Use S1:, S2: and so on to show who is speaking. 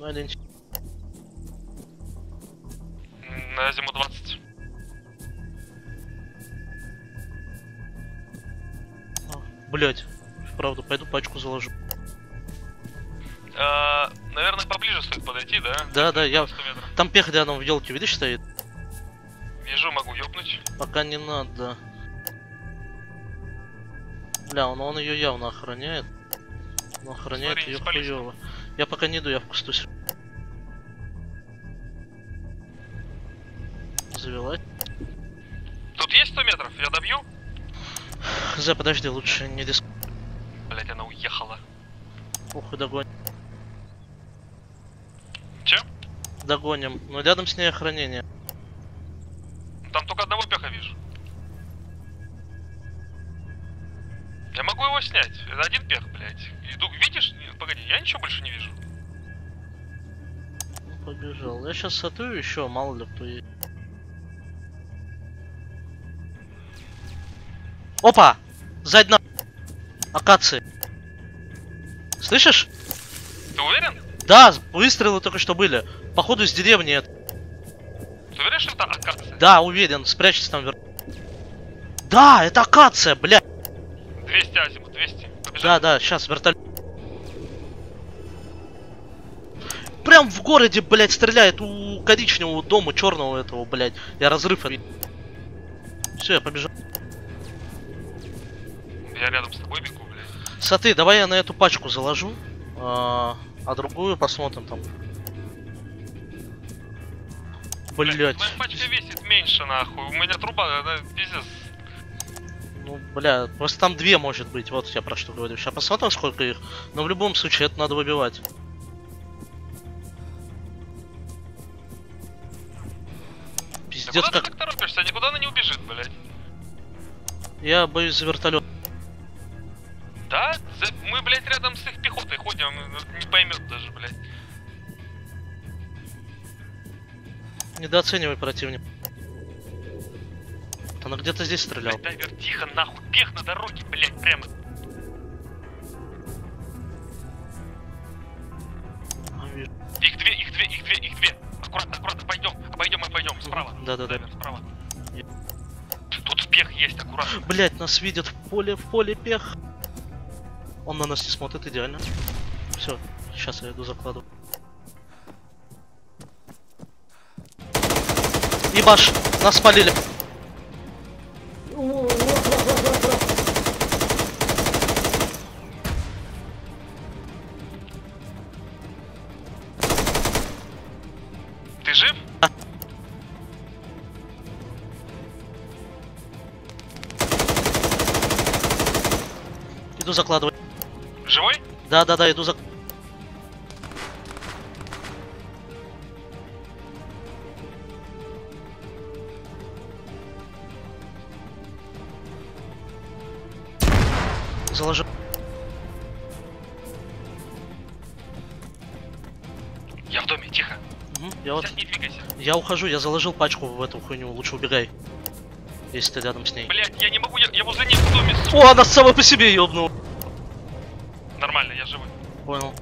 S1: Ну.
S2: М, На зиму 20.
S1: Блять. Правда, пойду пачку заложу.
S2: А, наверное, поближе стоит подойти, да?
S1: Да, да, я...
S2: 100 метров.
S1: Там пех рядом в елке, видишь, стоит?
S2: Вижу, могу ёбнуть.
S1: Пока не надо. Бля, он, он ее явно охраняет. Он охраняет
S2: Смотри,
S1: ее хуево. Я пока не иду, я в кусту. Завелась.
S2: Тут есть 100 метров? Я добью?
S1: Хз, подожди, лучше не риск.
S2: Блять, она уехала.
S1: Ух, и догоним.
S2: Че?
S1: Догоним. Но рядом с ней охранение.
S2: Там только одного пеха вижу. Я могу его снять. Это один пех, блядь. Иду, видишь? Нет, погоди, я ничего больше не вижу.
S1: Ну, побежал. Я сейчас сотую еще, мало ли кто есть. Опа! Сзади на... Акации. Слышишь?
S2: Ты уверен?
S1: Да, выстрелы только что были. Походу из деревни это.
S2: Ты уверен, что это акация?
S1: Да, уверен, спрячься там вер... Да, это акация, блядь.
S2: 200 азимут, 200. Побежали.
S1: Да, да, сейчас вертолет. Прям в городе, блядь, стреляет у коричневого дома, черного этого, блядь. Я разрыв. Все, я побежал.
S2: Я рядом с тобой бегу, блядь.
S1: Саты, давай я на эту пачку заложу. А, а другую посмотрим там. Блять.
S2: Моя пачка весит меньше, нахуй. У меня труба, она пиздец.
S1: Бля, просто там две может быть, вот я про что говорю. Сейчас посмотрим, сколько их. Но в любом случае это надо выбивать.
S2: Ты
S1: Пиздец,
S2: куда ты
S1: как...
S2: так торопишься? Никуда она не убежит, блядь.
S1: Я боюсь за вертолет.
S2: Да? За- Мы, блядь, рядом с их пехотой ходим, ну, не поймет даже, блядь.
S1: Недооценивай противника. Она где-то здесь стрелял.
S2: Блядь, дайвер, тихо, нахуй. Пех на дороге, блядь, прямо.
S1: А.
S2: Их две, их две, их две, их две. Аккуратно, аккуратно, пойдем. Обойдем и пойдем. Справа.
S1: Да-да-да.
S2: Дайвер, справа.
S1: Я-
S2: Тут пех есть, аккуратно.
S1: Блять, нас видят в поле, в поле пех. Он на нас не смотрит идеально. Все, сейчас я иду закладываю. Ебаш, нас спалили.
S2: Жив?
S1: Иду закладывать.
S2: Живой?
S1: Да-да-да, иду за... Заложил.
S2: Я в доме, тихо.
S1: Я вот,
S2: Сейчас не двигайся.
S1: я ухожу, я заложил пачку в эту хуйню, лучше убегай. Если ты рядом с ней.
S2: Блядь, я не могу, я, я возле них в доме. сука.
S1: О, она сама по себе ёбнула.
S2: Нормально, я живой.
S1: Понял.